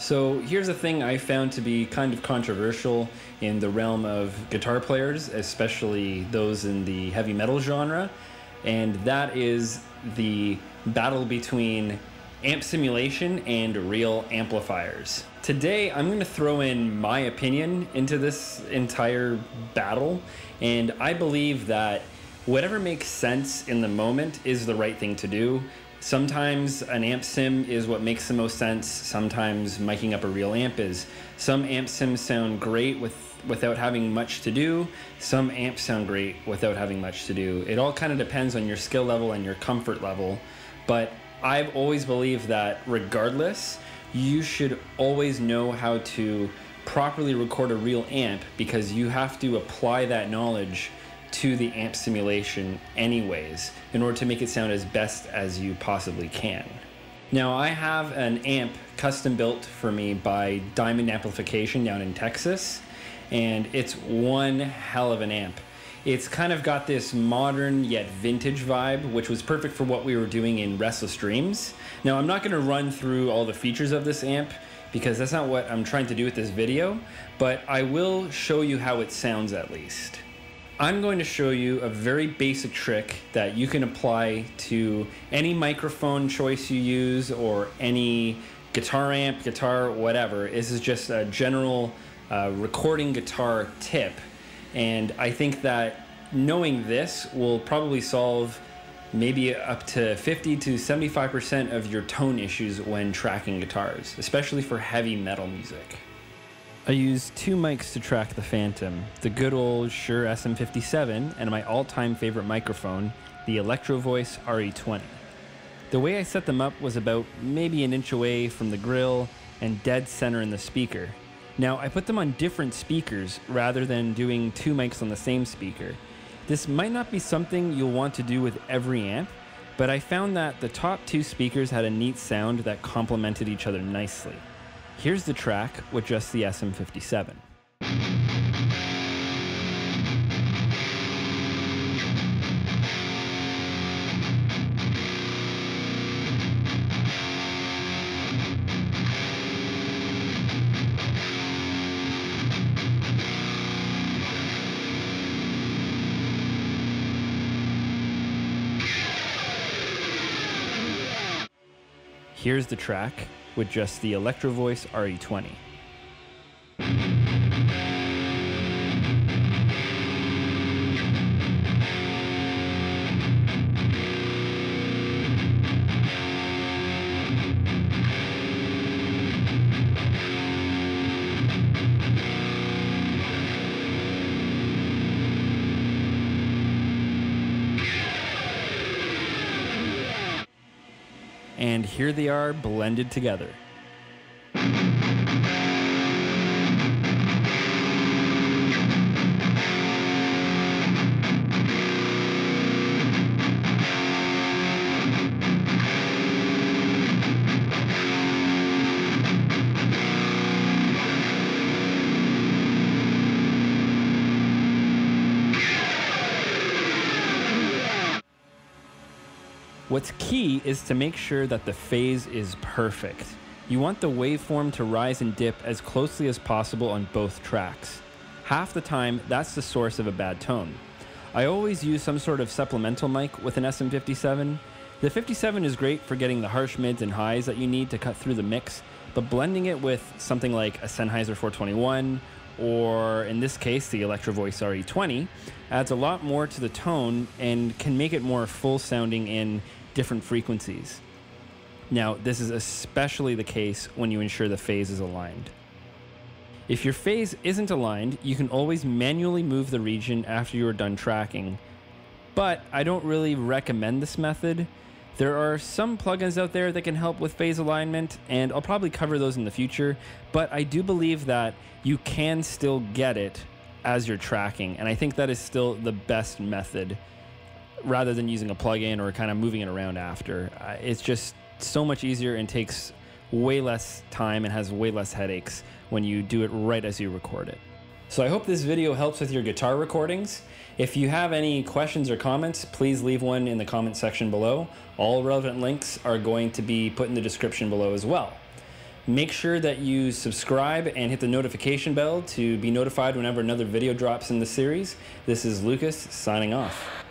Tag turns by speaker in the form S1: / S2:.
S1: So here's a thing I found to be kind of controversial in the realm of guitar players, especially those in the heavy metal genre, and that is the battle between amp simulation and real amplifiers. Today, I'm going to throw in my opinion into this entire battle, and I believe that whatever makes sense in the moment is the right thing to do. Sometimes an amp sim is what makes the most sense. Sometimes miking up a real amp is. Some amp sims sound great with without having much to do. Some amps sound great without having much to do. It all kind of depends on your skill level and your comfort level. But I've always believed that regardless, you should always know how to properly record a real amp because you have to apply that knowledge to the amp simulation anyways in order to make it sound as best as you possibly can. Now I have an amp custom built for me by Diamond Amplification down in Texas and it's one hell of an amp. It's kind of got this modern yet vintage vibe, which was perfect for what we were doing in Restless Dreams. Now, I'm not going to run through all the features of this amp because that's not what I'm trying to do with this video, but I will show you how it sounds at least. I'm going to show you a very basic trick that you can apply to any microphone choice you use or any guitar amp, guitar, whatever. This is just a general uh, recording guitar tip. And I think that knowing this will probably solve maybe up to 50 to 75% of your tone issues when tracking guitars, especially for heavy metal music. I use two mics to track the Phantom, the good old Shure SM57 and my all-time favorite microphone, the Electro Voice RE20. The way I set them up was about maybe an inch away from the grill and dead center in the speaker. Now I put them on different speakers rather than doing two mics on the same speaker. This might not be something you'll want to do with every amp, but I found that the top two speakers had a neat sound that complemented each other nicely. Here's the track with just the SM57. Here's the track with just the Electro Voice RE20. And here they are blended together. What's key is to make sure that the phase is perfect. You want the waveform to rise and dip as closely as possible on both tracks. Half the time, that's the source of a bad tone. I always use some sort of supplemental mic with an SM57. The 57 is great for getting the harsh mids and highs that you need to cut through the mix, but blending it with something like a Sennheiser 421 or in this case the Electro Voice RE20 adds a lot more to the tone and can make it more full sounding in different frequencies. Now, this is especially the case when you ensure the phase is aligned. If your phase isn't aligned, you can always manually move the region after you are done tracking, but I don't really recommend this method. There are some plugins out there that can help with phase alignment, and I'll probably cover those in the future, but I do believe that you can still get it as you're tracking, and I think that is still the best method rather than using a plugin or kind of moving it around after. Uh, it's just so much easier and takes way less time and has way less headaches when you do it right as you record it. So I hope this video helps with your guitar recordings. If you have any questions or comments, please leave one in the comment section below. All relevant links are going to be put in the description below as well. Make sure that you subscribe and hit the notification bell to be notified whenever another video drops in the series. This is Lucas signing off.